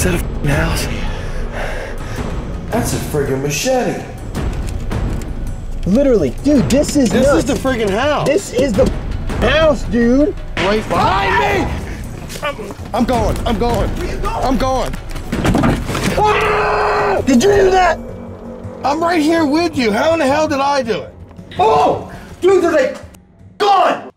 Is that a f***ing house? That's a friggin' machete. Literally, dude, this is This nuts. is the friggin' house. This is the house, dude. right behind me. I'm, I'm going. I'm going. I'm going. Ah! Did you do that? I'm right here with you. How in the hell did I do it? Oh, dude, they're like gone.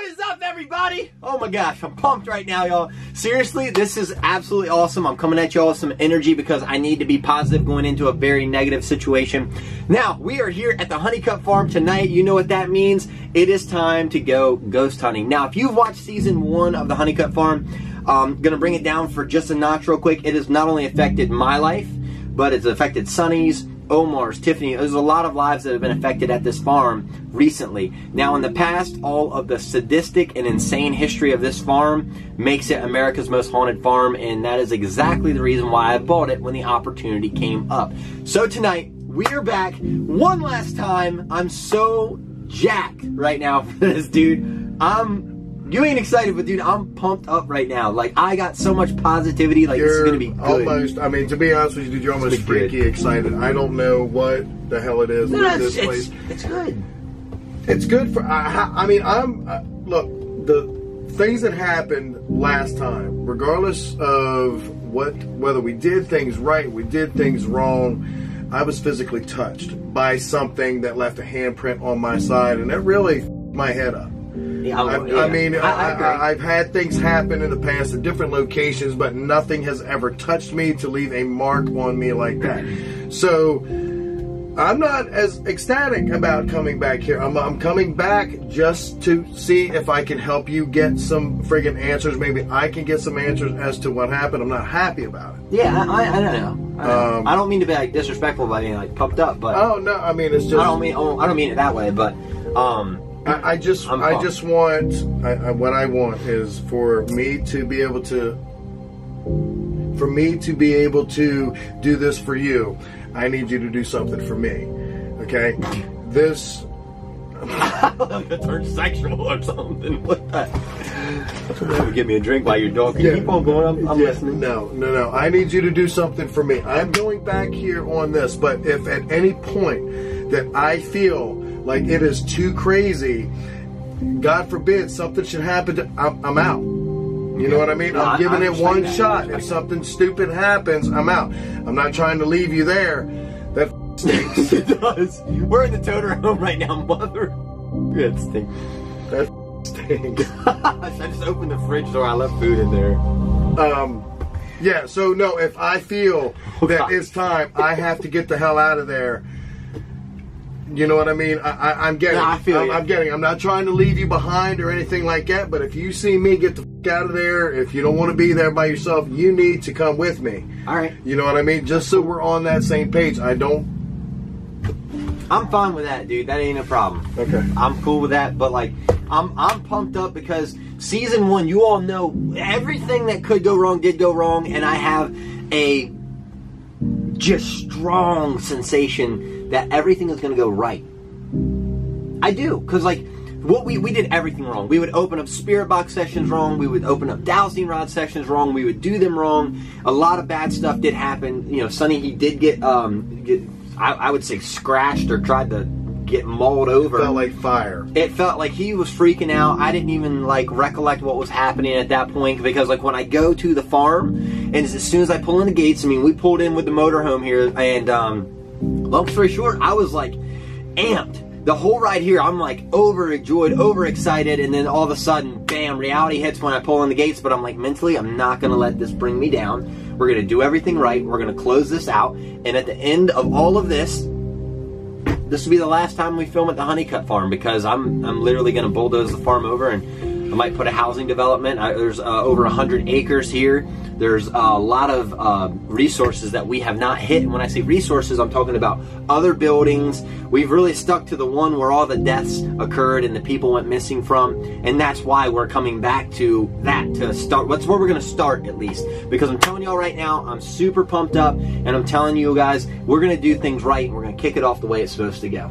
What is up, everybody? Oh my gosh, I'm pumped right now, y'all. Seriously, this is absolutely awesome. I'm coming at y'all with some energy because I need to be positive going into a very negative situation. Now, we are here at the Honeycutt Farm tonight. You know what that means. It is time to go ghost hunting. Now, if you've watched season one of the Honeycutt Farm, I'm gonna bring it down for just a notch real quick. It has not only affected my life, but it's affected Sonny's, Omar's, Tiffany. There's a lot of lives that have been affected at this farm recently. Now, in the past, all of the sadistic and insane history of this farm makes it America's most haunted farm, and that is exactly the reason why I bought it when the opportunity came up. So tonight, we are back one last time. I'm so jacked right now for this, dude. I'm you ain't excited, but dude, I'm pumped up right now. Like I got so much positivity. Like this is gonna be good. almost. I mean, to be honest with you, dude, you're almost freaky excited. I don't know what the hell it is No, with this it's, place. it's, it's good. It's good for. I, I mean, I'm uh, look the things that happened last time, regardless of what whether we did things right, we did things wrong. I was physically touched by something that left a handprint on my side, and that really f***ed my head up. Yeah, I, yeah. I mean, I I, I've had things happen in the past at different locations, but nothing has ever touched me to leave a mark on me like that. So I'm not as ecstatic about coming back here. I'm, I'm coming back just to see if I can help you get some friggin' answers. Maybe I can get some answers as to what happened. I'm not happy about it. yeah, I, I, I don't know. I don't, Um, I don't mean to be like disrespectful by being like pumped up, but Oh no, I mean it's just I don't mean oh, I don't mean it that way. But um, I, I just, I'm I pumped. just want, I, I, what I want is for me to be able to, for me to be able to do this for you. I need you to do something for me. Okay, this. I'm turn sexual or something. What the? Give me a drink while you're talking. Yeah. Keep on going. I'm, I'm Yeah, listening. No, no, no. I need you to do something for me. I'm going back here on this, but if at any point that I feel like it is too crazy, God forbid something should happen to, I'm, I'm out. You know what I mean? No, I'm giving it one that. Shot. If something stupid happens, I'm out. I'm not trying to leave you there. That stinks. it does. We're in the toter home right now, mother. Good stink. that stinks. I just opened the fridge door. I left food in there. Um, yeah, so no, if I feel that it's time, I have to get the hell out of there. You know what I mean? I, I, I'm getting. No, I feel I'm, you. I'm getting. I'm not trying to leave you behind or anything like that. But if you see me get the f- out of there, if you don't want to be there by yourself, you need to come with me. All right. You know what I mean? Just so we're on that same page. I don't. I'm fine with that, dude. That ain't a problem. Okay. I'm cool with that, but like I'm I'm pumped up because season one, you all know everything that could go wrong did go wrong, and I have a just strong sensation that everything is gonna go right. I do, cause like what we we did everything wrong. We would open up spirit box sessions wrong. We would open up dowsing rod sessions wrong. We would do them wrong. A lot of bad stuff did happen. You know, Sonny he did get um get I, I would say scratched or tried to get mauled over It Felt like fire. it felt like he was freaking out. I didn't even like recollect what was happening at that point because like when I go to the farm and as soon as I pull in the gates, I mean we pulled in with the motorhome here and um long story short, I was like amped. The whole ride here, I'm like overjoyed, overexcited, and then all of a sudden, bam, reality hits when I pull in the gates. But I'm like, mentally, I'm not gonna let this bring me down. We're gonna do everything right. We're gonna close this out. And at the end of all of this, this will be the last time we film at the Honeycutt Farm because I'm I'm literally to bulldoze the farm over and I might put a housing development. I, there's uh, over hundred acres here. There's a lot of uh, resources that we have not hit. And when I say resources, I'm talking about other buildings. We've really stuck to the one where all the deaths occurred and the people went missing from, and that's why we're coming back to that to start. That's where we're going to start at least because I'm telling y'all right now, I'm super pumped up, and I'm telling you guys, we're going to do things right and we're going to kick it off the way it's supposed to go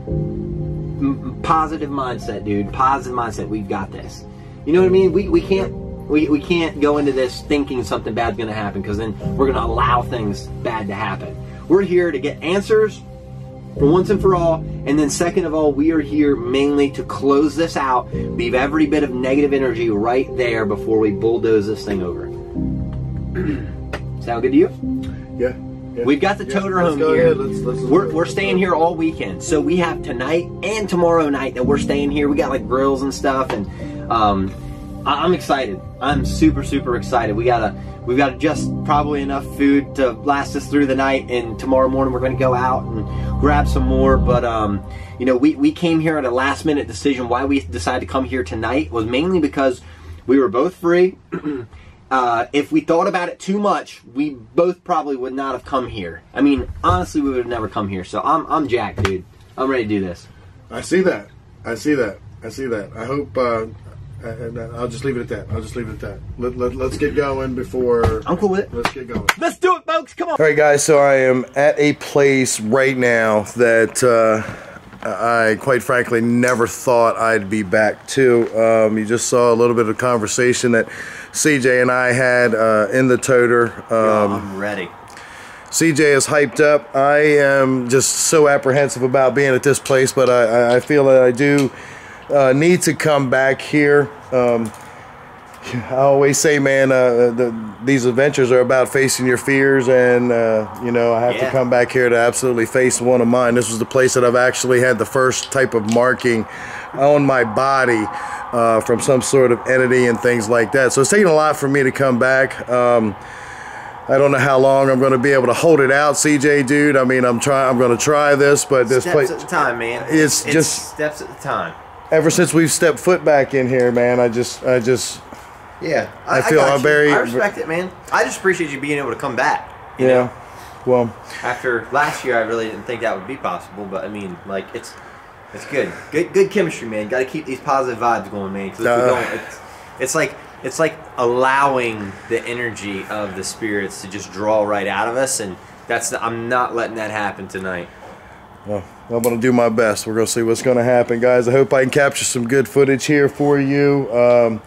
m- positive mindset, dude. Positive mindset. We've got this. You know what I mean? We, we can't we, we can't go into this thinking something bad's going to happen because then we're going to allow things bad to happen. We're here to get answers for once and for all. And then, second of all, we are here mainly to close this out, leave every bit of negative energy right there before we bulldoze this thing over. Sound good to you? Yeah. yeah. We've got the Yeah, toter home go here. Let's- let's- we're, we're staying here all weekend. So we have tonight and tomorrow night that we're staying here. We got like grills and stuff, and um, I- I'm excited. I'm super super excited. We gotta we've got just probably enough food to last us through the night, and tomorrow morning we're gonna go out and grab some more. But um, you know, we we came here at a last minute decision. Why we decided to come here tonight was mainly because we were both free. Uh, if we thought about it too much, we both probably would not have come here. I mean, honestly, we would have never come here. So I'm, I'm jacked, dude. I'm ready to do this. I see that. I see that. I see that. I hope. Uh, and I'll just leave it at that. I'll just leave it at that. Let, let, let's get going before. I'm cool with it. Let's get going. Let's do it, folks. Come on. All right, guys. So I am at a place right now that uh, I, quite frankly, never thought I'd be back to. Um, you just saw a little bit of conversation that CJ and I had uh, in the toter. Um, I'm ready. CJ is hyped up. I am just so apprehensive about being at this place, but I, I- I feel that I do uh, need to come back here. Um, I always say, man, uh, the, these adventures are about facing your fears, and uh, you know I have to come back here to absolutely face one of mine. This was the place that I've actually had the first type of marking on my body uh, from some sort of entity and things like that. So it's taken a lot for me to come back. Um, I don't know how long I'm going to be able to hold it out, CJ, dude. I mean, I'm trying. I'm going to try this, but this Steps place. at the time, man. It's just- steps at the time. Ever since we've stepped foot back in here, man, I just, I just, Yeah, I feel I'm very- I respect it, man. I just appreciate you being able to come back. you yeah. know? Well, After last year, I really didn't think that would be possible, but I mean, like it's it's good, good, good chemistry, man. Got to keep these positive vibes going, man. Because if we Uh. don't, it's, it's like it's like allowing the energy of the spirits to just draw right out of us, and that's the, I'm not letting that happen tonight. well, I'm going to do my best. We're going to see what's going to happen, guys. I hope I can capture some good footage here for you. Um,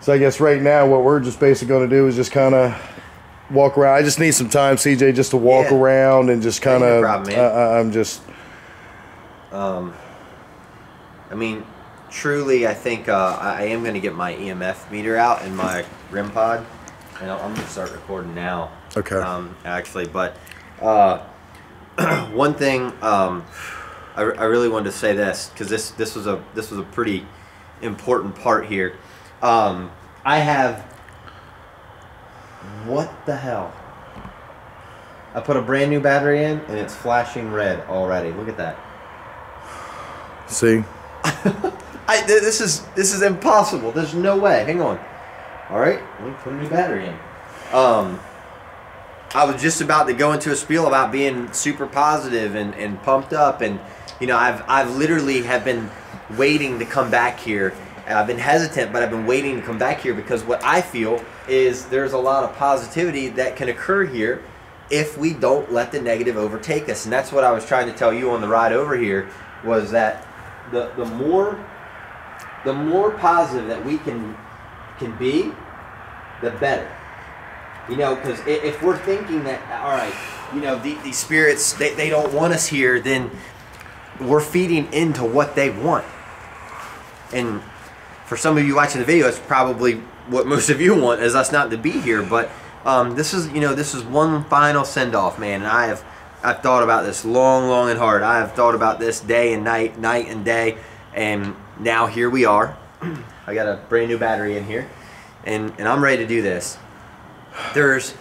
so I guess right now, what we're just basically going to do is just kind of walk around. I just need some time, CJ, just to walk Yeah. around and just kind of. problem, man. I I'm just. Um, I mean, truly, I think uh, I am going to get my EMF meter out and my REM pod, and I'm going to start recording now. Okay. Um, actually, but uh, one thing um, I, I really wanted to say this because this this was a this was a pretty important part here. Um, I have what the hell? I put a brand new battery in and it's flashing red already. Look at that. See? I, th- this is this is impossible. There's no way. Hang on. All right, let me put a new battery in. Um, I was just about to go into a spiel about being super positive and, and pumped up, and you know, I've I've literally have been waiting to come back here. I've been hesitant, but I've been waiting to come back here because what I feel is there's a lot of positivity that can occur here if we don't let the negative overtake us. And that's what I was trying to tell you on the ride over here was that the the more the more positive that we can can be, the better. You know, because if we're thinking that, all right, you know, the, these spirits, they, they don't want us here, then we're feeding into what they want. And for some of you watching the video, it's probably what most of you want is us not to be here. But um, this is, you know, this is one final send off, man. And I have, I've thought about this long, long and hard. I have thought about this day and night, night and day, and now here we are. I got a brand new battery in here, and and I'm ready to do this. There's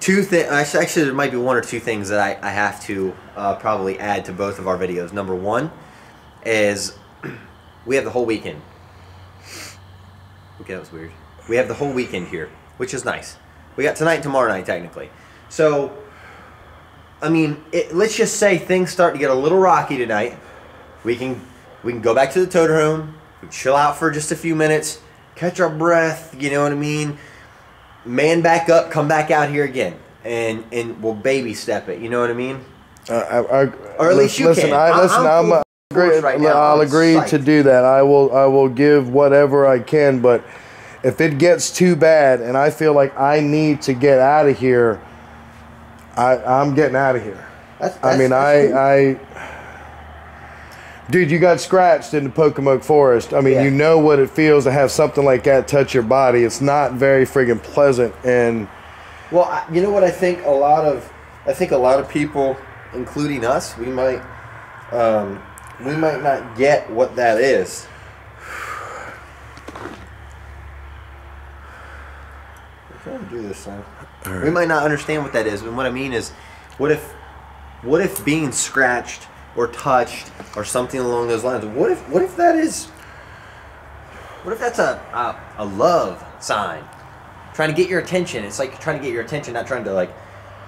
two things. Actually, there might be one or two things that I, I have to uh, probably add to both of our videos. Number one is we have the whole weekend. Okay, that was weird. We have the whole weekend here, which is nice. We got tonight and tomorrow night, technically. So, I mean, it, let's just say things start to get a little rocky tonight. We can we can go back to the toter home, chill out for just a few minutes, catch our breath. You know what I mean? Man back up, come back out here again, and and we'll baby step it. You know what I mean? Uh, I, I, Or at least you listen, can. I, I'm- listen, I'm I'm, uh, agree, right now. I'll I'm agree to do that. I will. I will give whatever I can, but if it gets too bad and I feel like I need to get out of here, I I'm getting out of here. That's, I mean, I I Dude, you got scratched in the Pocomoke Forest. I mean, Yeah. you know what it feels to have something like that touch your body. It's not very friggin' pleasant and Well, you know what I think a lot of I think a lot of people, including us, we might um, we might not get what that is. We're trying to do this thing. We might not understand what that is, and what I mean is, what if, what if being scratched or touched or something along those lines? What if, what if that is, what if that's a a, a love sign? trying to get your attention. It's like trying to get your attention, not trying to like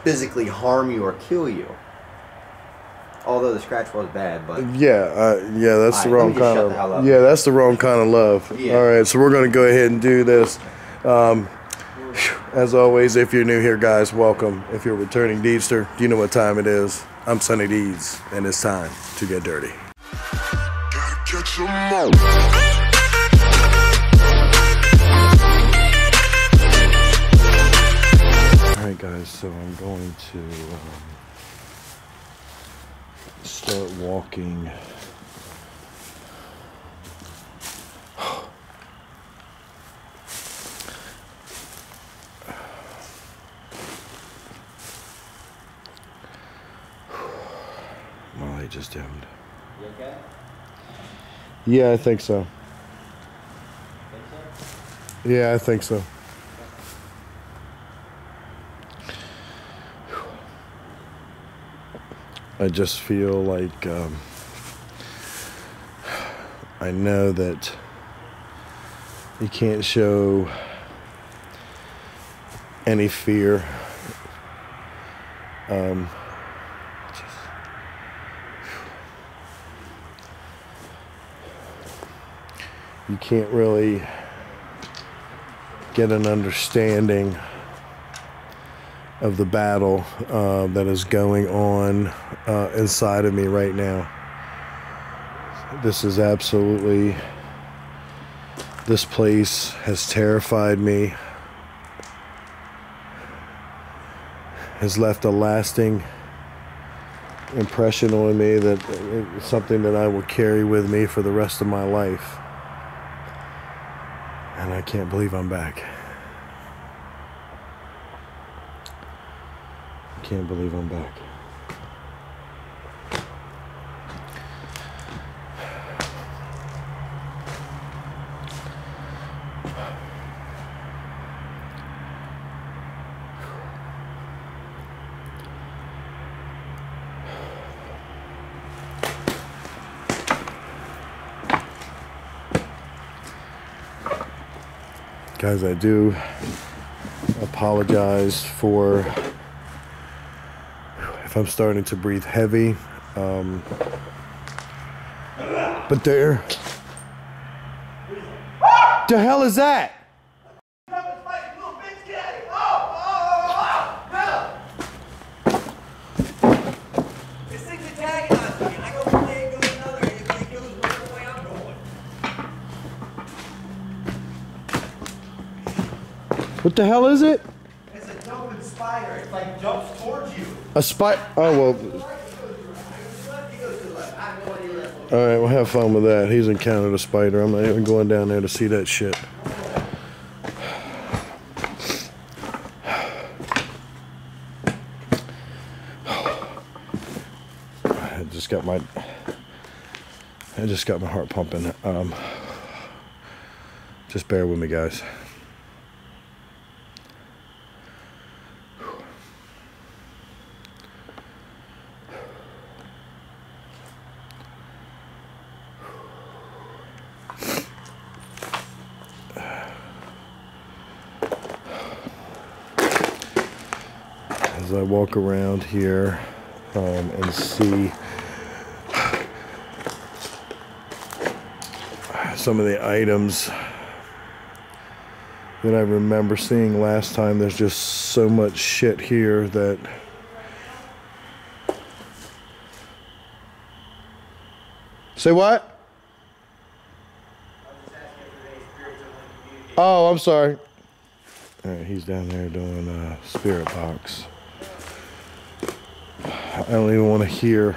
physically harm you or kill you. Although the scratch was bad, but Yeah, uh, yeah, that's the wrong let me just kind shut the hell of up. yeah, that's the wrong kind of love. Yeah. All right, so we're gonna go ahead and do this. Um, as always, if you're new here, guys, welcome. If you're returning Deedster, you know what time it is. I'm Sonny Deeds, and it's time to get dirty. Gotta catch 'em all. All right, guys. So I'm going to um, start walking. My light just dimmed. Yeah, I think so. Think so? Yeah, I think so. I just feel like um, I know that you can't show any fear. Um, you can't really get an understanding of the battle uh, that is going on uh, inside of me right now. This is absolutely, this place has terrified me, has left a lasting impression on me that it's something that I will carry with me for the rest of my life. Can't believe I'm back. Can't believe I'm back. Guys, I do apologize for if I'm starting to breathe heavy. Um, but there. The hell is that? The hell is it? It's a jumping spider. It's like jumps towards you. A spot? Oh well. All right, we'll have fun with that. He's encountered a spider. I'm not even going down there to see that shit. I just got my. I just got my heart pumping. Um, just bear with me, guys. Walk around here um, and see some of the items that I remember seeing last time. There's just so much shit here that. Say what? Oh, I'm sorry. All right, he's down there doing uh, spirit box. I don't even want to hear.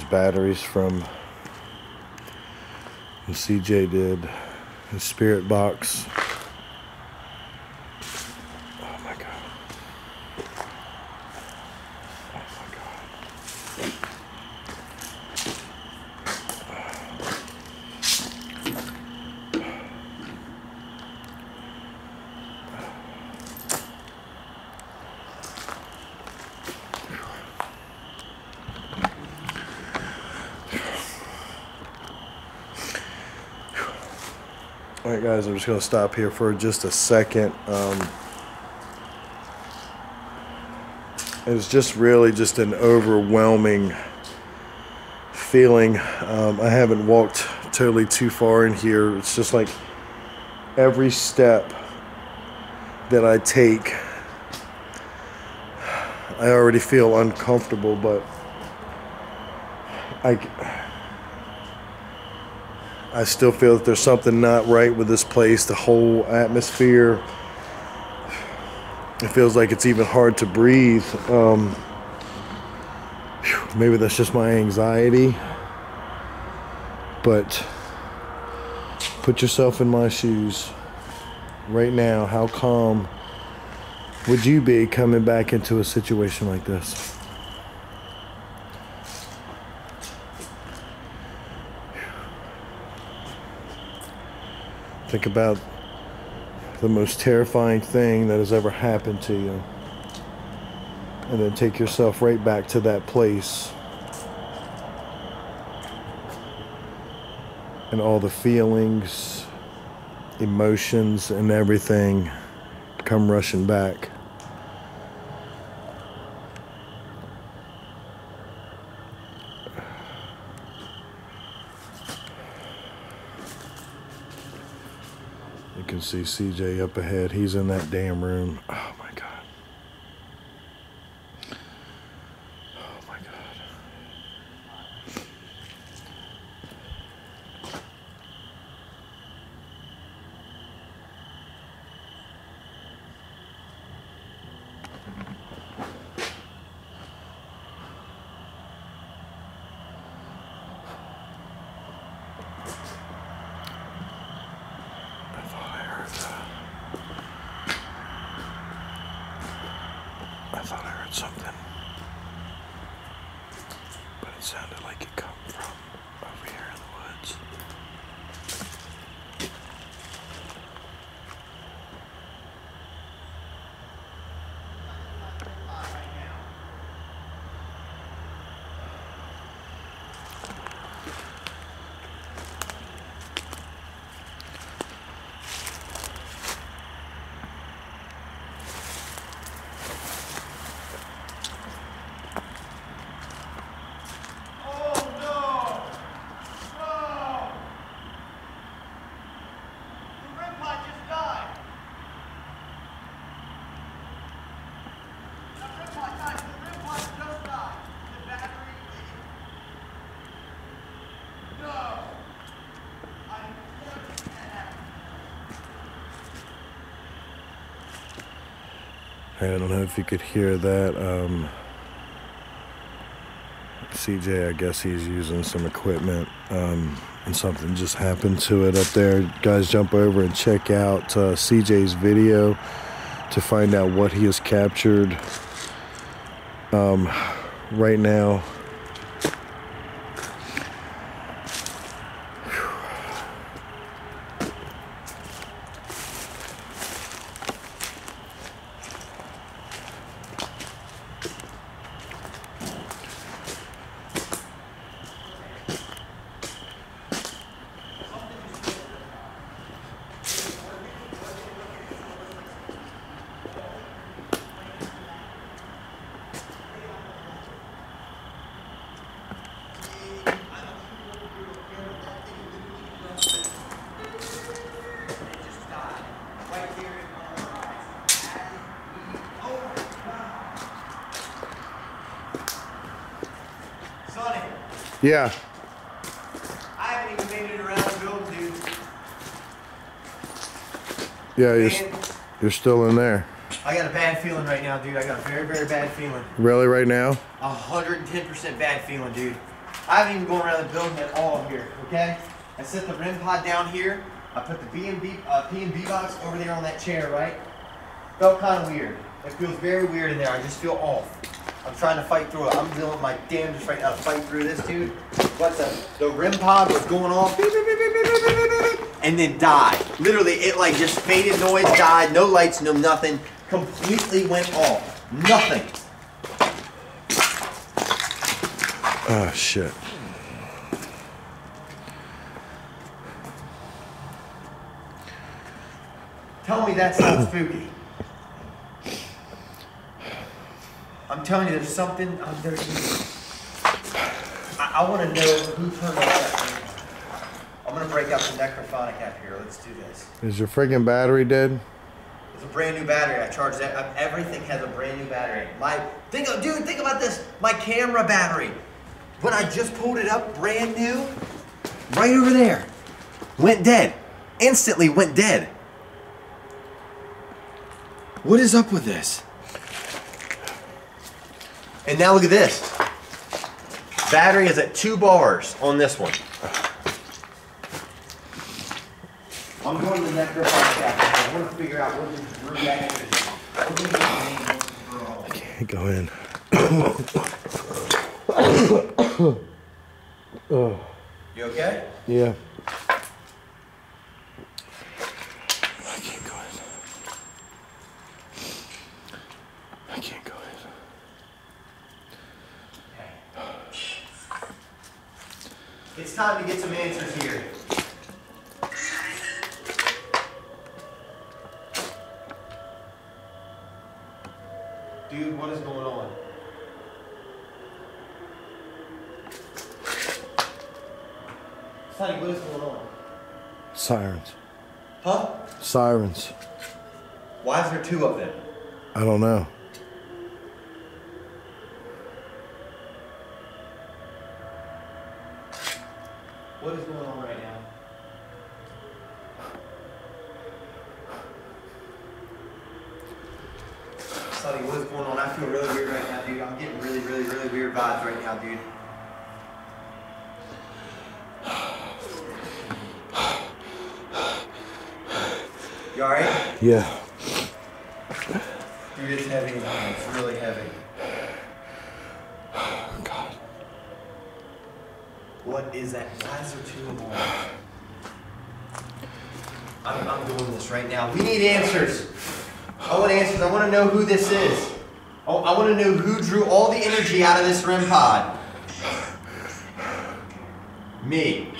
There's batteries from when CJ did his spirit box. Oh my god. Oh my god. All right, guys, I'm just going to stop here for just a second. Um, it's just really just an overwhelming feeling. Um, I haven't walked totally too far in here. It's just like every step that I take, I already feel uncomfortable, but I. I still feel that there's something not right with this place. The whole atmosphere. It feels like it's even hard to breathe. Um, maybe that's just my anxiety. But put yourself in my shoes right now. How calm would you be coming back into a situation like this? Think about the most terrifying thing that has ever happened to you. And then take yourself right back to that place. And all the feelings, emotions, and everything come rushing back. See CJ up ahead. He's in that damn room. Oh my god. I thought I heard uh, I thought I heard something. But it sounded like it come from over here in the woods. Oh no! No! The REM pod just died. The REM pod died. The REM pod just died. The battery. No! I'm never that happen. Hey, I don't know if you could hear that. Um, CJ, I guess he's using some equipment, um, and something just happened to it up there. Guys, jump over and check out uh, CJ's video to find out what he has captured. Um, right now, Yeah. I haven't even made it around the building, dude. Yeah, you're, you're still in there. I got a bad feeling right now, dude. I got a very, very bad feeling. Really, right now? A 110% bad feeling, dude. I haven't even gone around the building at all here, okay? I set the REM pod down here. I put the B&B, uh, P&B box over there on that chair, right? Felt kind of weird. It feels very weird in there. I just feel off. I'm trying to fight through it. I'm doing my damnedest right now to fight through this, dude. What the, the REM pod was going off, and then died. Literally, it like just faded noise, died, no lights, no nothing. Completely went off. Nothing. Oh, shit. Tell me that's not spooky. I'm telling you, there's something. Um, there's, I, I want to know who turned off that. thing. I'm gonna break out the necrophonic app here. Let's do this. Is your friggin' battery dead? It's a brand new battery. I charged that. uh, Everything has a brand new battery. My think, of, dude, think about this. My camera battery. When I just pulled it up, brand new, right over there, went dead. Instantly went dead. What is up with this? And now look at this. Battery is at two bars on this one. I'm going to the necrophonic app. I want to figure out what this reaction is. What do you think the name was for? Can't go in. You okay? Yeah. I can't go in. I can't go in. It's time to get some answers here. Dude, what is going on? Sonny, what is going on? Sirens. Huh? Sirens. Why is there two of them? I don't know. What is going on right now? Sonny, what is going on? I feel really weird right now, dude. I'm getting really, really, really weird vibes right now, dude. You alright? Yeah. Dude, it's heavy. It's really heavy. God. What is that? Why is there two of them? I'm, I'm doing this right now. We need answers. I want answers. I want to know who this is. Oh, I want to know who drew all the energy out of this REM pod. Me.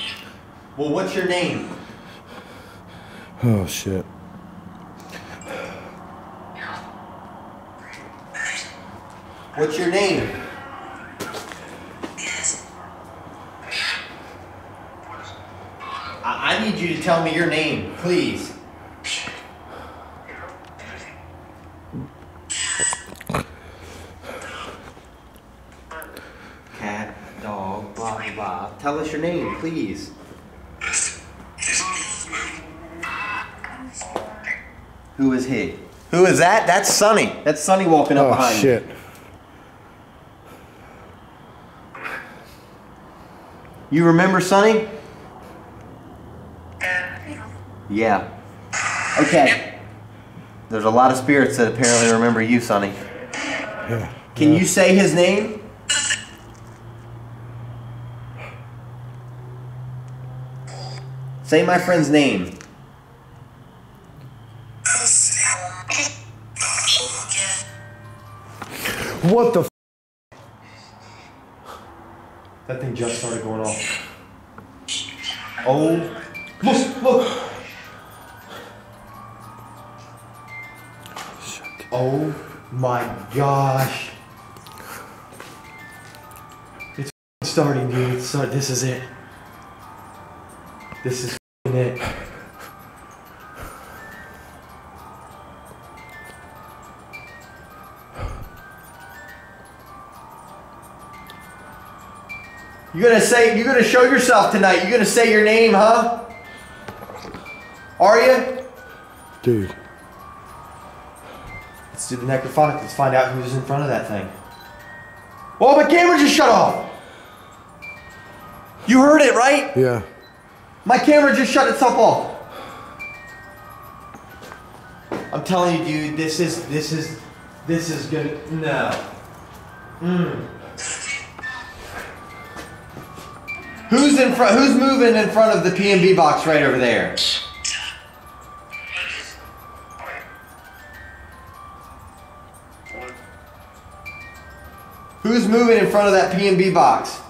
Well, what's your name? Oh shit. What's your name? I, I need you to tell me your name, please. Cat, dog, blah, blah, blah. Tell us your name, please. Who is he? Who is that? That's Sonny. That's Sonny walking up Oh behind me. shit. You remember Sonny? Yeah. Okay. There's a lot of spirits that apparently remember you, Sonny. Yeah. Can you say his name? Say my friend's name. What the? F- That thing just started going off. Oh, look, look. Oh my gosh. It's starting, dude. It's start- this is it. This is it. You're gonna say? you're gonna show yourself tonight? You're gonna say your name, huh? Are you? Dude. Let's do the necrophonic. Let's find out who's in front of that thing. Oh, my camera just shut off. You heard it, right? Yeah. My camera just shut itself off. I'm telling you, dude, this is this is this is gonna no. Mm. Who's in front? Who's moving in front of the PNB box right over there? Who's moving in front of that PNB box?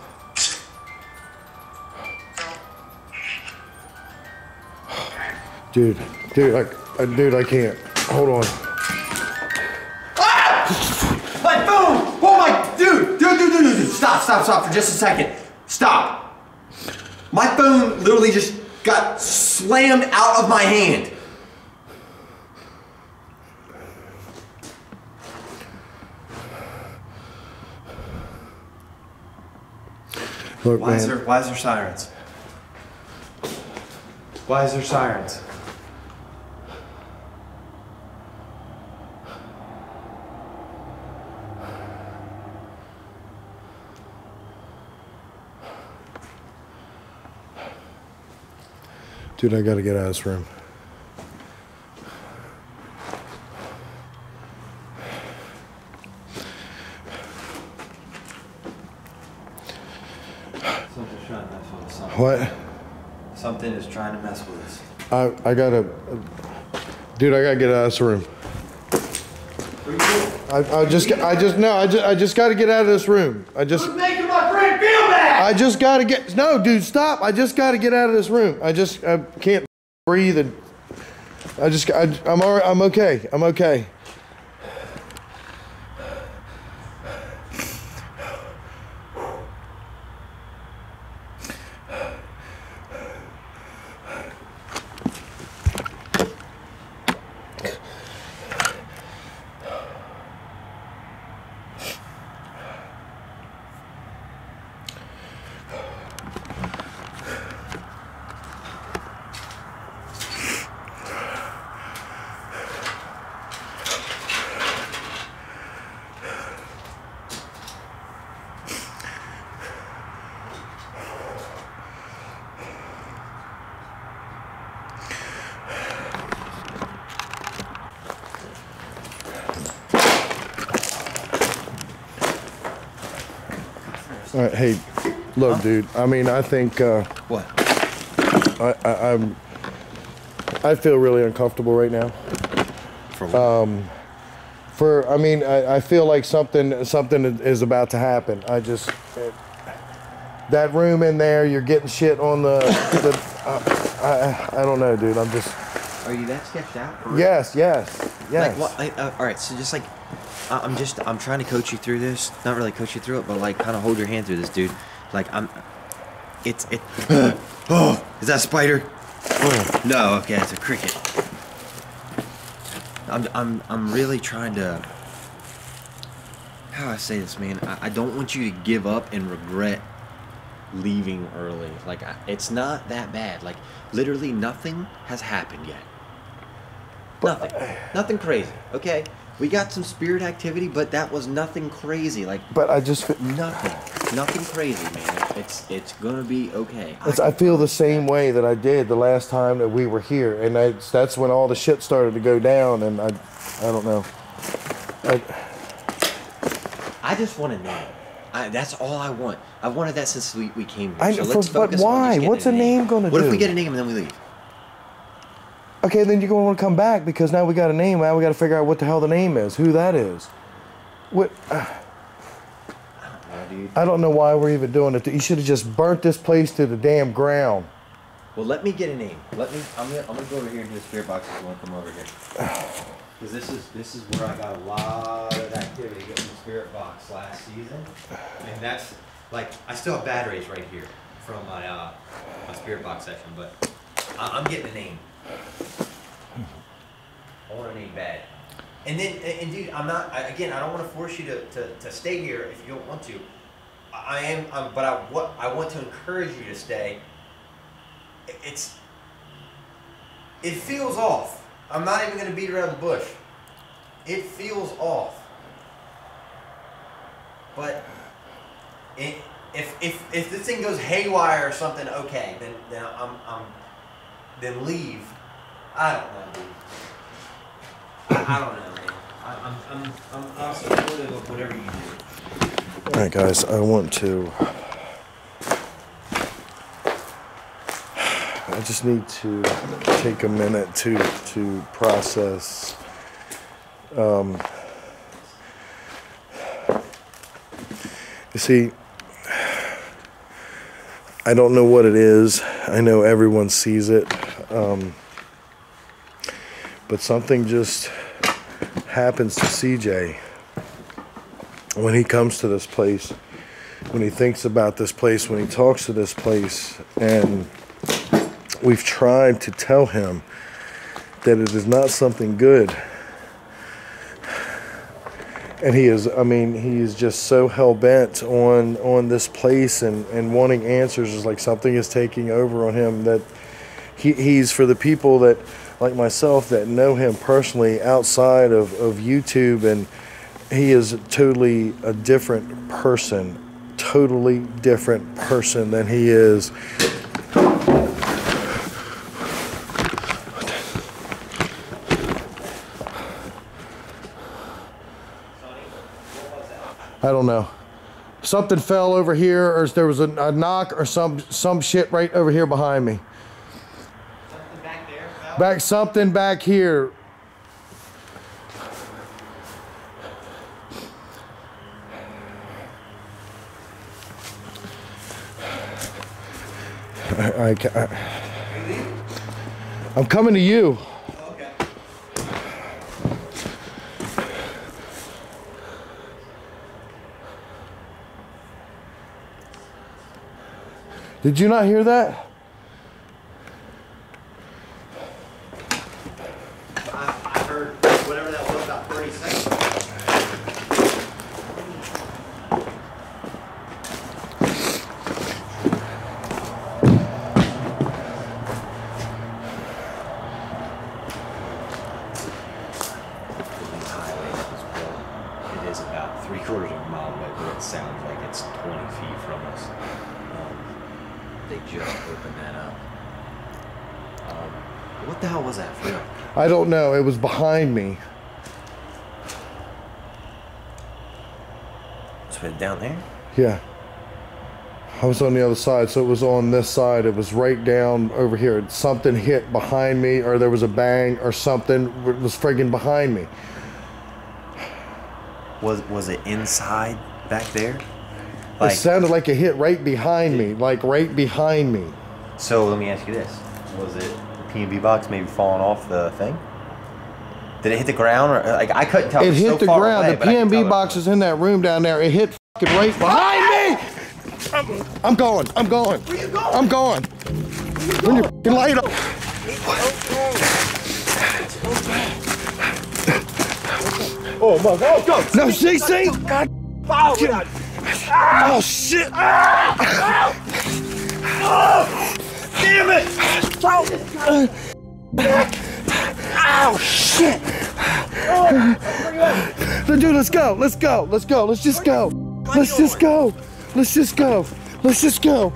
Dude. Dude, I, I dude, I can't. Hold on. Ah! My phone! Oh my, dude, dude, dude, dude, dude, dude, stop, stop, stop for just a second. Stop. My phone literally just got slammed out of my hand. Look, Why is there, why is there sirens? Why is there sirens? Dude, I gotta get out of this room. Something's trying to mess with us. What? Something is trying to mess with us. I I gotta Dude, I gotta get out of this room. I, I just I just no, I just I just gotta get out of this room. I just making my friend feel bad? I just gotta get no, dude, stop! I just gotta get out of this room. I just I can't breathe and I just I, I'm all right. I'm okay. I'm okay. All right, hey, look, dude. I mean, I think uh, What? I, I I'm I feel really uncomfortable right now. For what? For I mean, I, I feel like something something is about to happen. I just it, that room in there. You're getting shit on the. the uh, I I don't know, dude. I'm just Are you that sketched out? real? yes, yes, yes. Like what? Like, uh, all right. So just like, I- I'm just I'm trying to coach you through this. Not really coach you through it, but like kind of hold your hand through this, dude. Like I'm. It's it. oh, is that a spider? No. Okay, it's a cricket. I'm I'm I'm really trying to. How do I say this, man? I, I don't want you to give up and regret leaving early. Like I, it's not that bad. Like literally nothing has happened yet. Nothing. Nothing crazy. Okay. We got some spirit activity, but that was nothing crazy. Like But I just nothing. Nothing crazy, man. It's it's gonna be okay. it's, I feel the same way that I did the last time that we were here, and that's that's when all the shit started to go down, and I I don't know. I, I just want to know. I, that's all I want. I've wanted that since we, we came here. I- so for- but why? What's a name gonna do? What if we get a name and then we leave? Okay, then you're going to want to come back because now we got a name. Now we got to figure out what the hell the name is, who that is. What? uh, I don't know why we're even doing it. You should have just burnt this place to the damn ground. Well, let me get a name. Let me. I'm gonna. I'm gonna go over here into the spirit box if you want to come over here. Because this is this is where I got a lot of activity getting the spirit box last season, and that's like I still have batteries right here from my uh my spirit box session, but I, I'm getting a name. I want a name bad. And then, and dude, I'm not. Again, I don't want to force you to, to, to stay here if you don't want to. I am, but I what I want to encourage you to stay. It's it feels off. I'm not even going to beat around the bush. It feels off. But it, if if if this thing goes haywire or something, okay, then then I'm I'm then leave. I don't know. dude. I, don't know, man. I, I'm I'm I'm I'm supportive of whatever you do. All right, guys, I want to. I just need to take a minute to to process. Um, you see, I don't know what it is. I know everyone sees it, um, but something just happens to CJ when he comes to this place, when he thinks about this place, when he talks to this place, and we've tried to tell him that it is not something good. And he is, I mean, he is just so hell bent on on this place and, and wanting answers is like something is taking over on him that he, he's for the people that like myself that know him personally outside of, of YouTube and he is totally a different person, totally different person than he is. I don't know. Something fell over here, or there was a, a knock, or some some shit right over here behind me. Something back there. Val? Back something back here. I, am coming to you. Did you not hear that? I, I heard whatever that was about 30 seconds. highway that was built. It is about three quarters of a mile away, but it sounds like it's 20 feet from us. Um, they just opened that up. Um, what the hell was that for? real? I don't know. It was behind me. So it down there? Yeah. I was on the other side, so it was on this side. It was right down over here. Something hit behind me, or there was a bang, or something it was friggin' behind me. Was was it inside back there? it sounded like it hit right behind me, like right behind me. so let me ask you this: Was it the P and B box maybe falling off the thing? Did it hit the ground or like I couldn't tell? It was hit so the far ground. away, the but I could PNB box is in that room down there. It hit fucking right behind me. I'm, I'm going. I'm going. Where you going? I'm going. Turn your fucking light off. Oh my god, go! No, CC. God. Follow it out. Oh shit. Oh, ah. Ah. Ah. Damn it! Oh, Ow, shit. Dude, let's go. Let's go. Let's go. Let's just go. Let's just go. Let's just go. Let's just go.